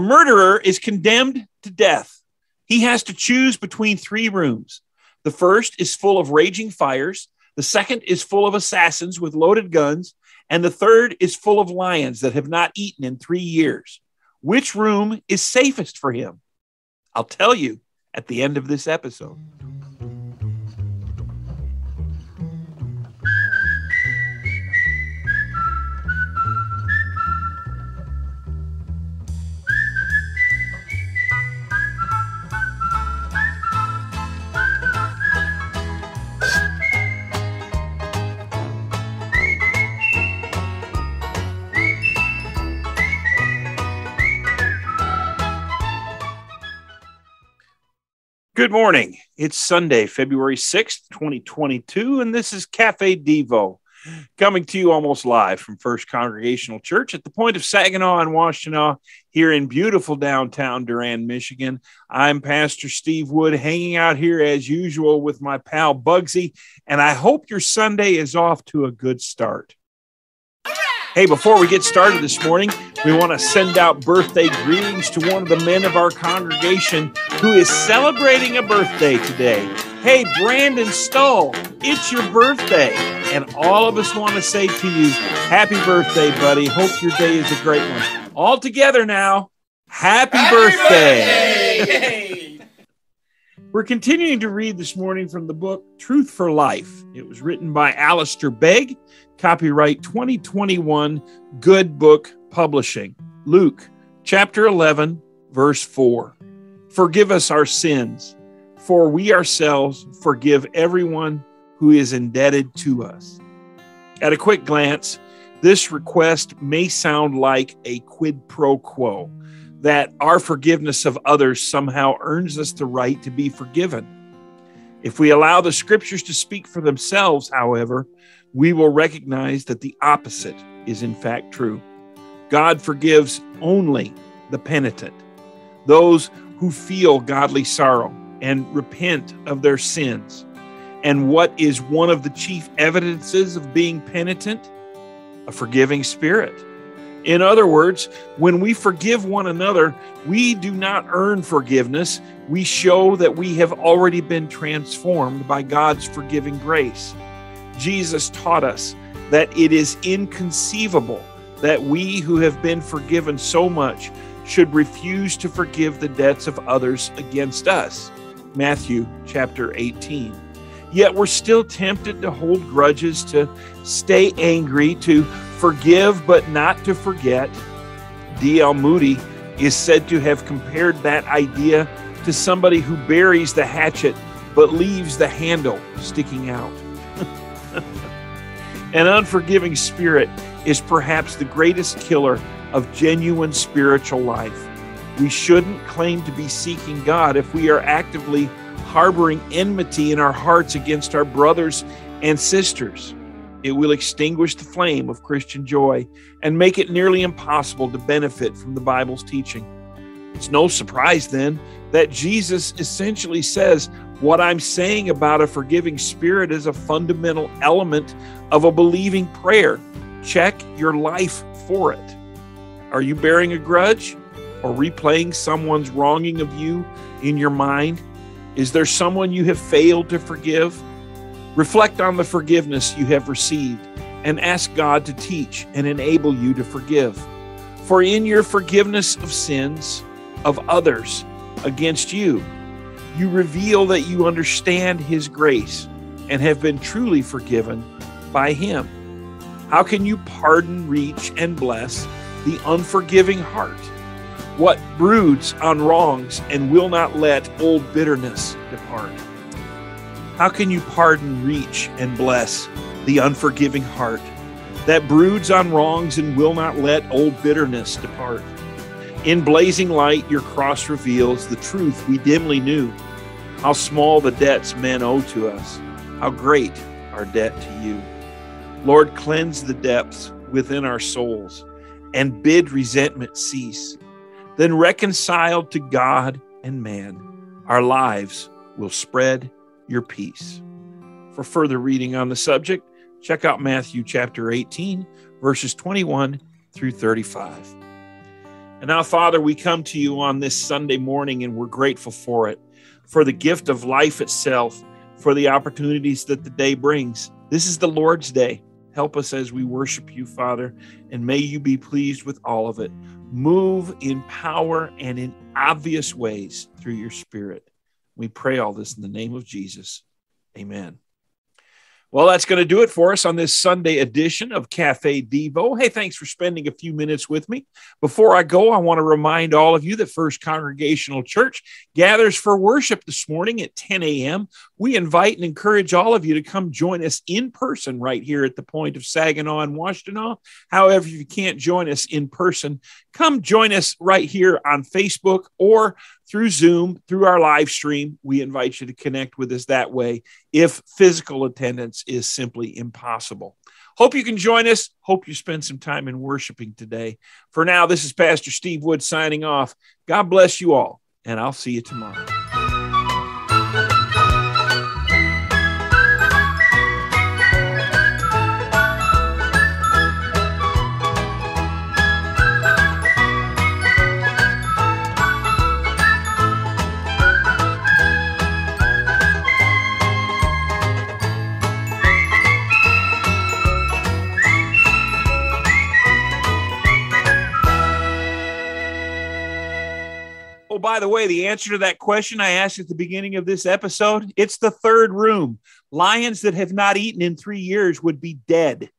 Murderer is condemned to death. He has to choose between three rooms. The first is full of raging fires, the second is full of assassins with loaded guns, and the third is full of lions that have not eaten in three years. Which room is safest for him? I'll tell you at the end of this episode. Good morning. It's Sunday, February 6th, 2022, and this is Cafe Devo coming to you almost live from First Congregational Church at the point of Saginaw and Washtenaw here in beautiful downtown Durand, Michigan. I'm Pastor Steve Wood hanging out here as usual with my pal Bugsy, and I hope your Sunday is off to a good start. Hey, before we get started this morning, we want to send out birthday greetings to one of the men of our congregation who is celebrating a birthday today. Hey, Brandon Stull, it's your birthday. And all of us want to say to you, happy birthday, buddy. Hope your day is a great one. All together now, happy, happy birthday. birthday. We're continuing to read this morning from the book Truth for Life. It was written by Alistair Begg copyright 2021 Good Book Publishing. Luke chapter 11, verse 4. Forgive us our sins, for we ourselves forgive everyone who is indebted to us. At a quick glance, this request may sound like a quid pro quo, that our forgiveness of others somehow earns us the right to be forgiven. If we allow the scriptures to speak for themselves, however, we will recognize that the opposite is in fact true. God forgives only the penitent, those who feel godly sorrow and repent of their sins. And what is one of the chief evidences of being penitent? A forgiving spirit. In other words, when we forgive one another, we do not earn forgiveness. We show that we have already been transformed by God's forgiving grace. Jesus taught us that it is inconceivable that we who have been forgiven so much should refuse to forgive the debts of others against us. Matthew chapter 18. Yet we're still tempted to hold grudges, to stay angry, to forgive but not to forget. D.L. Moody is said to have compared that idea to somebody who buries the hatchet but leaves the handle sticking out. An unforgiving spirit is perhaps the greatest killer of genuine spiritual life. We shouldn't claim to be seeking God if we are actively harboring enmity in our hearts against our brothers and sisters. It will extinguish the flame of Christian joy and make it nearly impossible to benefit from the Bible's teaching. It's no surprise then that Jesus essentially says, What I'm saying about a forgiving spirit is a fundamental element of a believing prayer. Check your life for it. Are you bearing a grudge or replaying someone's wronging of you in your mind? Is there someone you have failed to forgive? Reflect on the forgiveness you have received and ask God to teach and enable you to forgive. For in your forgiveness of sins of others against you, you reveal that you understand His grace and have been truly forgiven by Him. How can you pardon, reach, and bless the unforgiving heart? What broods on wrongs and will not let old bitterness depart? How can you pardon, reach, and bless the unforgiving heart that broods on wrongs and will not let old bitterness depart? In blazing light, your cross reveals the truth we dimly knew how small the debts men owe to us, how great our debt to you. Lord, cleanse the depths within our souls and bid resentment cease. Then, reconciled to God and man, our lives will spread your peace. For further reading on the subject, check out Matthew chapter 18, verses 21 through 35. And now, Father, we come to you on this Sunday morning and we're grateful for it, for the gift of life itself, for the opportunities that the day brings. This is the Lord's day. Help us as we worship you, Father, and may you be pleased with all of it. Move in power and in obvious ways through your Spirit. We pray all this in the name of Jesus. Amen. Well, that's going to do it for us on this Sunday edition of Cafe Devo. Hey, thanks for spending a few minutes with me. Before I go, I want to remind all of you that First Congregational Church gathers for worship this morning at 10 a.m. We invite and encourage all of you to come join us in person right here at the point of Saginaw and Washtenaw. However, if you can't join us in person, come join us right here on Facebook or through Zoom, through our live stream. We invite you to connect with us that way if physical attendance is simply impossible. Hope you can join us. Hope you spend some time in worshiping today. For now, this is Pastor Steve Wood signing off. God bless you all, and I'll see you tomorrow. By the way, the answer to that question I asked at the beginning of this episode, it's the third room. Lions that have not eaten in three years would be dead.